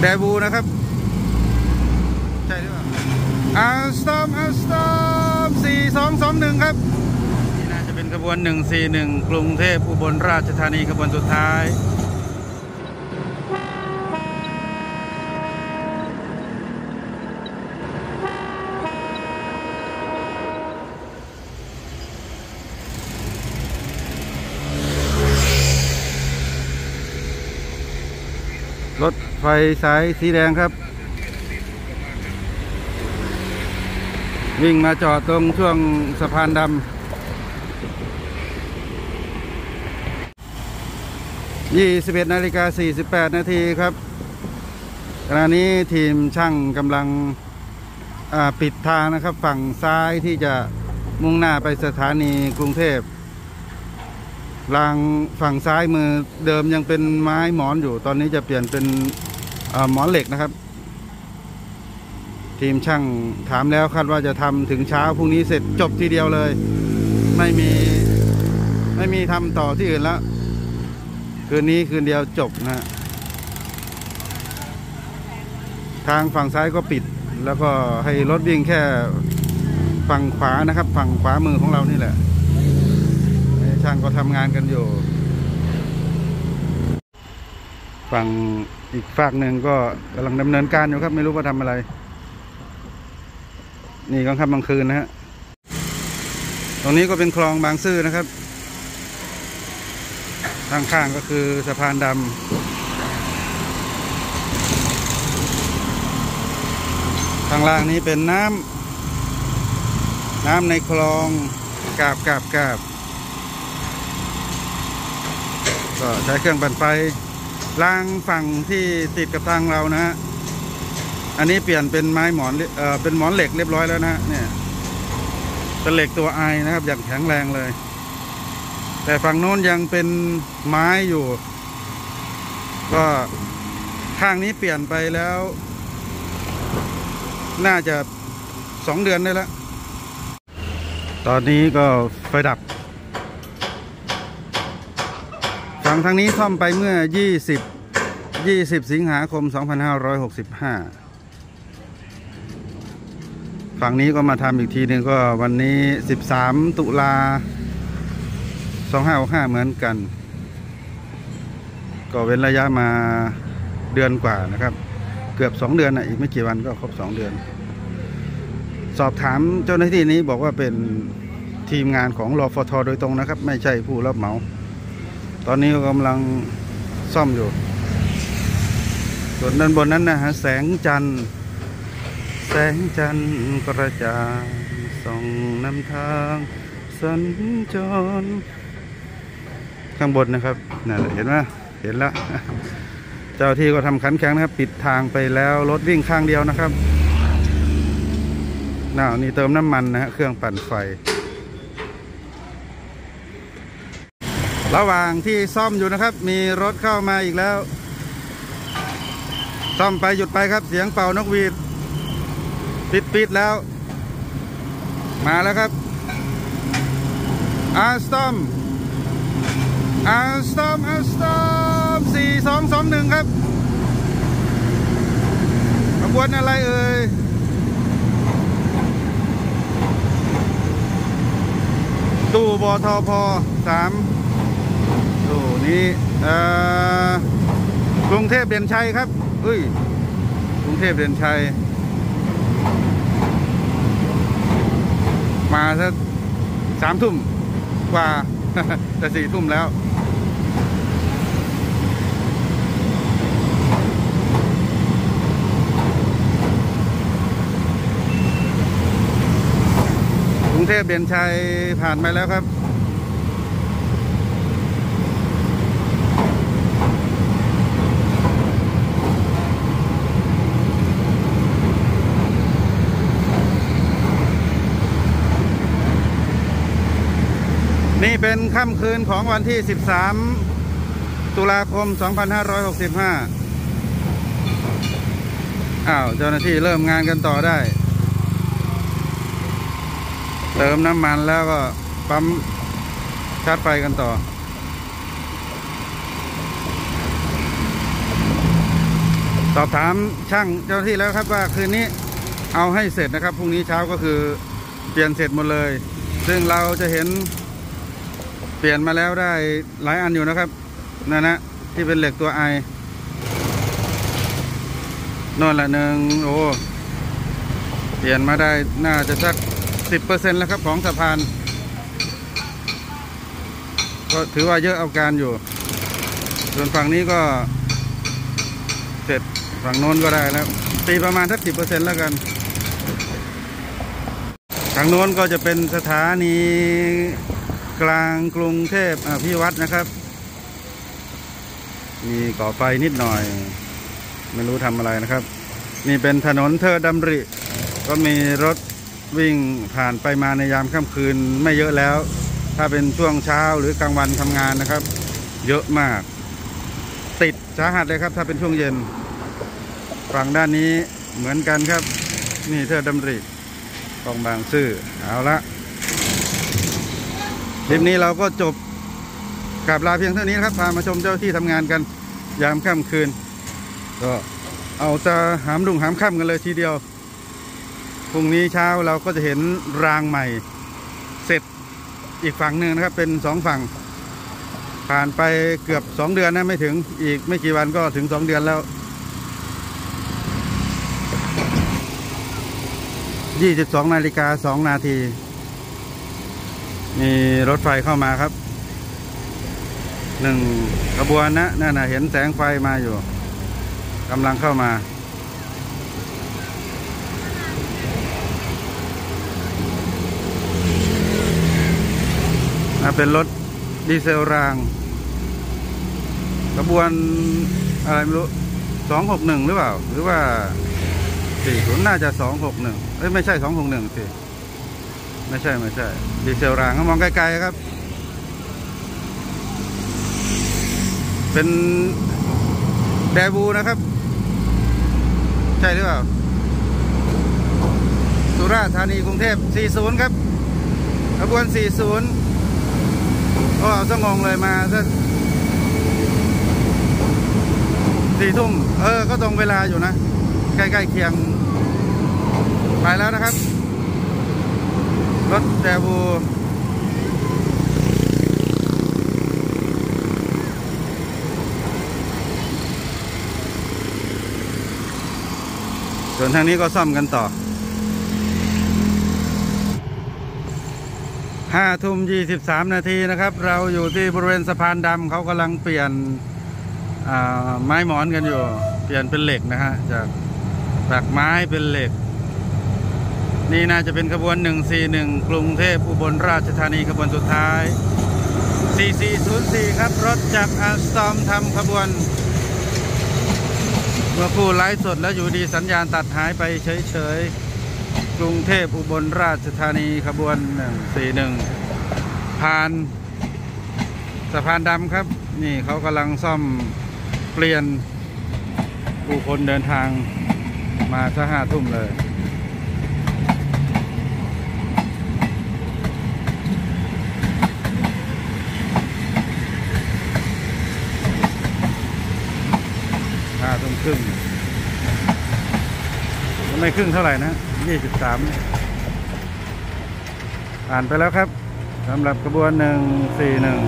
แดบูนะครับ ใช่หรือเปล่าอาสตอมอาสตอมสี่สองสองหนึ่งครับ นี่น่าจะเป็นขบวนหนึ่งสี่หนึ่งกรุงเทพอุบลราชธานีขบวนสุดท้าย ไฟสายสีแดงครับ วิ่งมาจอดตรงช่วงสะพานดำ21นาฬิกา48นาทีครับขณะนี้ทีมช่างกำลังปิดทางนะครับ ฝั่งซ้ายที่จะมุ่งหน้าไปสถานีกรุงเทพรางฝั่งซ้ายมือเดิมยังเป็นไม้หมอนอยู่ ตอนนี้จะเปลี่ยนเป็น หมอนเหล็กนะครับ ทีมช่างถามแล้วคาดว่าจะทำถึงเช้าพรุ่งนี้เสร็จจบทีเดียวเลย ไม่มีไม่มีทำต่อที่อื่นแล้ว คืนนี้คืนเดียวจบนะฮะทางฝั่งซ้ายก็ปิด แล้วก็ให้รถวิ่งแค่ฝั่งขวานะครับ ฝั่งขวามือของเรานี่แหละช่างก็ทำงานกันอยู่ ฝั่งอีกฝากหนึ่งก็กำลังดำเนินการอยู่ครับ ไม่รู้ว่าทำอะไร นี่กลางค่ำกลางคืนนะฮะตรงนี้ก็เป็นคลองบางซื่อนะครับข้างๆก็คือสะพานดำข้างล่างนี้เป็นน้ำน้ำในคลองกาบกาบกาบก็ใช้เครื่องปั่นไฟ ล่างฝั่งที่ติดกับทางเรานะฮะ อันนี้เปลี่ยนเป็นไม้หมอนเอ่อเป็นหมอนเหล็กเรียบร้อยแล้วนะฮะเนี่ย เป็นเหล็กตัวไอนะครับ อย่างแข็งแรงเลย แต่ฝั่งโน้นยังเป็นไม้อยู่ ก็ข้างนี้เปลี่ยนไปแล้ว น่าจะสองเดือนได้แล้ว ตอนนี้ก็ไฟดับ ฝั่งทางนี้ซ่อมไปเมื่อ 20 20 สิงหาคม 2565 ฝั่งนี้ก็มาทำอีกทีหนึ่งก็วันนี้ 13 ตุลา 2565 เหมือนกัน ก็เว้นระยะมาเดือนกว่านะครับ เกือบ 2 เดือนนะอีกไม่กี่วันก็ครบ 2 เดือน สอบถามเจ้าหน้าที่นี้บอกว่าเป็นทีมงานของรอฟทโดยตรงนะครับ ไม่ใช่ผู้รับเหมา ตอนนี้ก็กำลังซ่อมอยู่ ส่วนด้านบนนั้นนะฮะแสงจันทร์ แสงจันทร์กระจ่างส่องนำทางสัญจร ข้างบนนะครับนั่นแหละเห็นไหมเห็นแล้วเจ้าที่ก็ทำขันแข็งนะครับ ปิดทางไปแล้วรถวิ่งข้างเดียวนะครับน่านี่เติมน้ำมันนะฮะเครื่องปั่นไฟ ระหว่างที่ซ่อมอยู่นะครับ มีรถเข้ามาอีกแล้ว ซ่อมไปหยุดไปครับ เสียงเป่านกหวีดปิดปิดแล้ว มาแล้วครับอาสตอมอาสตอมอาสตอมสี่สองสองหนึ่งครับขบวนอะไรเอ่ยตู้บอทอพอสาม นี่กรุงเทพเด่นชัยครับเฮ้ยกรุงเทพเด่นชัย มาสักสามทุ่มกว่าจะสี่ทุ่มแล้วกรุงเทพเด่นชัยผ่านไปแล้วครับ เป็นค่ำคืนของวันที่ 13 ตุลาคม 2565 อ้าว เจ้าหน้าที่เริ่มงานกันต่อได้ เติมน้ำมันแล้วก็ปั๊มชาร์จไฟกันต่อสอบถามช่างเจ้าหน้าที่แล้วครับว่าคืนนี้เอาให้เสร็จนะครับพรุ่งนี้เช้าก็คือเปลี่ยนเสร็จหมดเลย ซึ่งเราจะเห็น เปลี่ยนมาแล้วได้หลายอันอยู่นะครับนั่นนะที่เป็นเหล็กตัวไอโน่นละหนึ่งโอ้เปลี่ยนมาได้น่าจะสักสิบเปอร์เซ็นแล้วครับของสะพาน ก็ถือว่าเยอะเอาการอยู่ ส่วนฝั่งนี้ก็ เสร็จฝั่งโน้นก็ได้แล้วตีประมาณสักสิบเปอร์เซ็นแล้วกันทางโน้นก็จะเป็นสถานี กลางกรุงเทพอภิวัตนะครับ มีก่อไฟนิดหน่อย ไม่รู้ทำอะไรนะครับ นี่เป็นถนนเทอร์ดำริ ก็มีรถวิ่งผ่านไปมาในยามค่ำคืนไม่เยอะแล้ว ถ้าเป็นช่วงเช้าหรือกลางวันทำงานนะครับ เยอะมาก ติดสาหัสเลยครับ ถ้าเป็นช่วงเย็น ฝั่งด้านนี้เหมือนกันครับ นี่เทอร์ดำริคลองบางซื่อเอาละ คลิปนี้เราก็จบกลับลาเพียงเท่านี้นะครับ พามาชมเจ้าที่ทำงานกันยามค่ำคืน ก็เอาจะหามดุงหามค่ำกันเลยทีเดียวพรุ่งนี้เช้าเราก็จะเห็นรางใหม่ เสร็จอีกฝั่งหนึ่งนะครับ เป็นสองฝั่ง ผ่านไปเกือบสองเดือนนะไม่ถึงอีกไม่กี่วันก็ถึงสองเดือนแล้วยี่สิบสองนาฬิกาสองนาที มีรถไฟเข้ามาครับหนึ่งขบวนนะนั่นนะเห็นแสงไฟมาอยู่กำลังเข้ามา เป็นรถดีเซลรางขบวนอะไรไม่รู้สองหกหนึ่งหรือเปล่า หรือว่าสี่ศูนย์น่าจะสองหกหนึ่งเอ้ยไม่ใช่สองหกหนึ่งสิ ไม่ใช่ไม่ใช่ ดีเซลรางมองไกลๆครับ เป็นแดบูนะครับ ใช่หรือเปล่า สุราษฎร์ธานีกรุงเทพ 40 ครับขบวน 40 ก็เอาสมองเลยมาสักสี่ทุ่ม เออ ก็ตรงเวลาอยู่นะ ใกล้ ๆ เคียง ไปแล้วนะครับ รถแดบูส่วนทางนี้ก็ซ่อมกันต่อห้าทุ่มยี่สิบสามนาทีนะครับ เราอยู่ที่บริเวณสะพานดำเขากำลังเปลี่ยนไม้หมอนกันอยู่ เปลี่ยนเป็นเหล็กนะฮะจากจากไม้เป็นเหล็ก นี่น่าจะเป็นขบวน 141 กรุงเทพอุบลราชธานีขบวนสุดท้าย 4404 ครับ รถจากอาสตอมทำขบวน เมื่อคู่ไลฟ์สดแล้วอยู่ดีสัญญาณตัดหายไปเฉยๆ กรุงเทพอุบลราชธานีขบวน 141 ผ่านสะพานดำครับ นี่เขากำลังซ่อมเปลี่ยนผู้คนเดินทางมาซะห้าทุ่มเลย ห้าทุ่ม ครึ่งไม่ครึ่งเท่าไหร่นะยี่สิบสามผ่านไปแล้วครับสำหรับกระบวนหนึ่งสี่หนึ่ง